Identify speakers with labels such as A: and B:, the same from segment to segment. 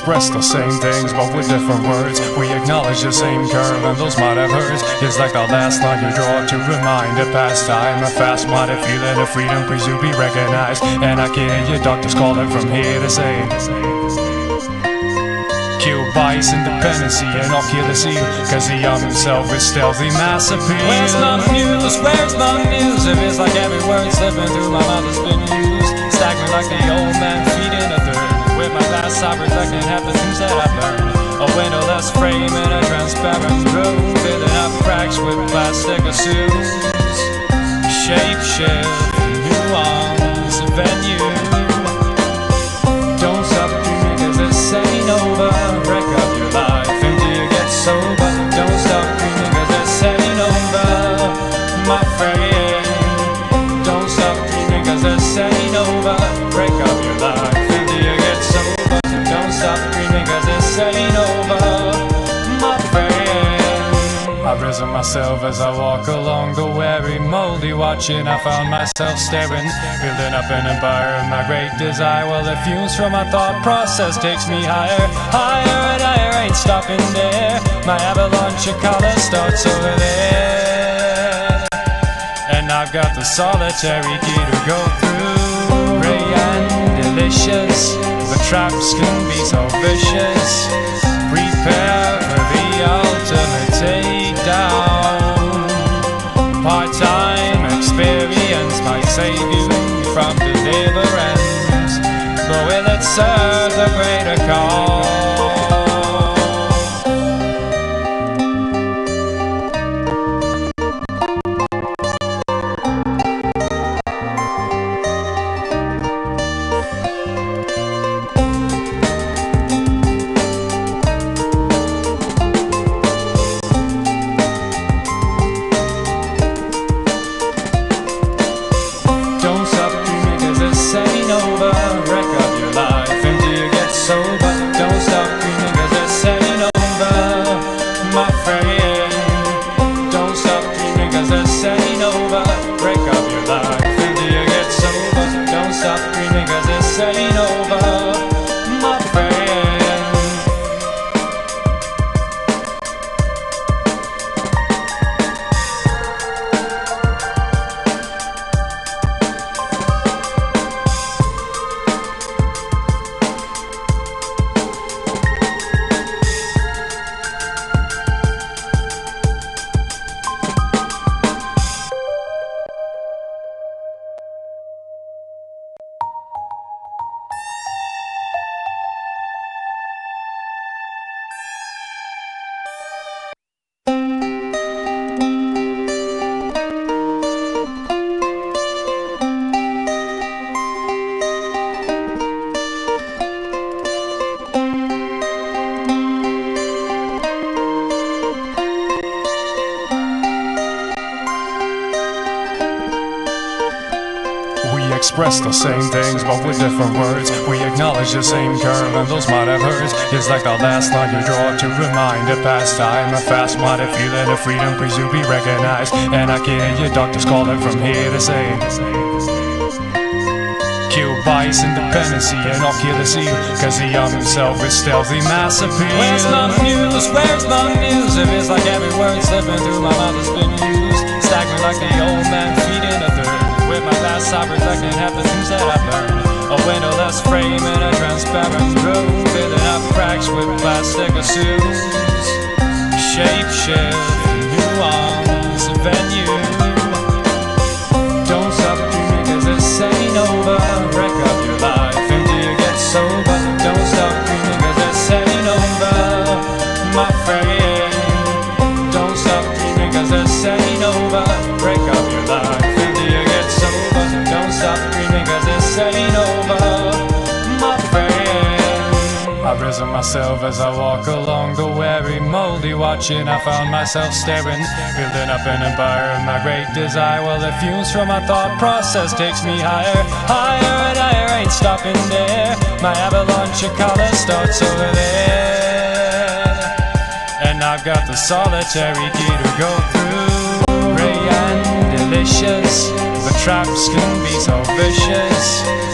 A: express the same things, but with different words. We acknowledge the same curve, and those might have hurt. It's like the last line you draw to remind a past time. A fast minded feeling of freedom, please you be recognized. And I can hear your doctors calling from here to say. Kill bias, independency, and seal. Cause he armed himself with stealthy mass appeal.
B: Where's my muse? Where's my muse? If it's like every word slipping through my mouth has been used. Staggering like the old man feeding. With my glass eye reflecting half the things that I've learned. A windowless frame in a transparent room. Filling up cracks with plastic assumes. Shape shift,
A: Risen myself as I walk along the weary, moldy watching. I found myself staring, building up an empire of my great desire. Well, the fumes from my thought process takes me higher, higher and higher. Ain't stopping there. My avalanche of color starts over there, and I've got the solitary key to go through. Ray and delicious, but traps can be so vicious. Prepare for the save you from deliverance, but will it serve the greater cause? Express the same things, but with different words. We acknowledge the same curve, and those might have hurt. It's like the last line you draw to remind a past time. A fast minded feeling of freedom, please you be recognized. And I can hear your doctors calling from here to say. Kill bias, and ocular seal. Cause he armed himself with stealthy mass appeal.
B: Where's my muse? Where's my muse? If it's like every word slipping through my mouth has been used. Staggering like the old man. Glass eye reflecting half the things that I've learned. A windowless frame in a transparent room. Filling up cracks with plastic assumes. Shape shift, nuance, venue. This ain't over. My friend.
A: I risen myself as I walk along the weary, moldy watching. I found myself staring, building up an empire of my great desire. While the fumes from my thought process takes me higher, higher and higher. Ain't stopping there. My avalanche of color starts over there, and I've got the solitary key to go through. Ray and delicious, but traps can be so vicious.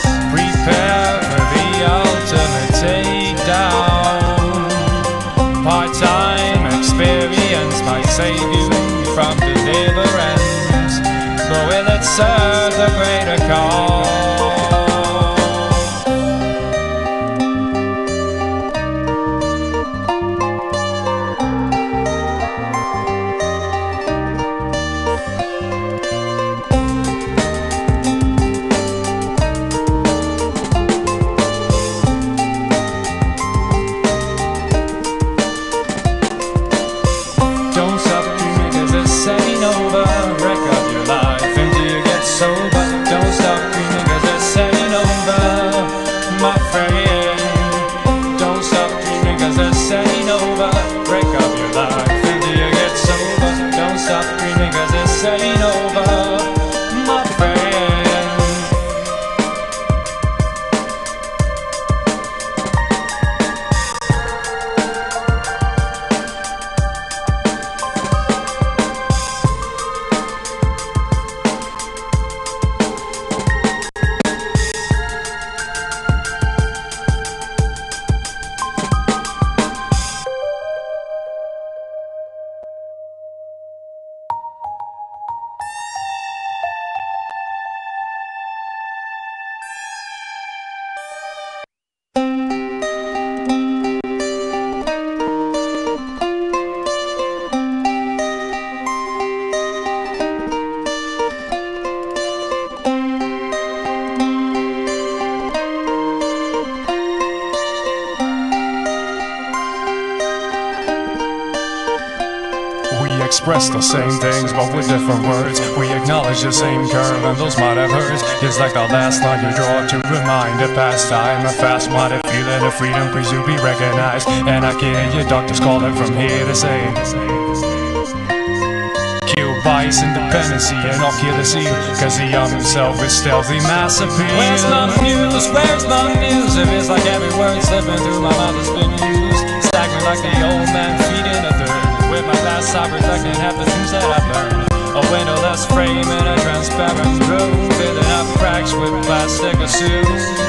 A: Express the same things, but with different words. We acknowledge the same curve, and those might have hurt. It's like the last line you draw to remind a past time, a fast-minded feeling of freedom, please to be recognized. And I can hear your doctors calling from here to say. Kill bias, independency, and occupancy. Cause the young himself is stealthy mass appeal.
B: Where's my muse? Where's my muse? If it's like every word slipping through my mouth has been used. Stagnant like the old man feeding a. With my glass eye reflecting have the things that I've learned. A windowless frame and a transparent room. Filling up cracks with plastic assumes. Shape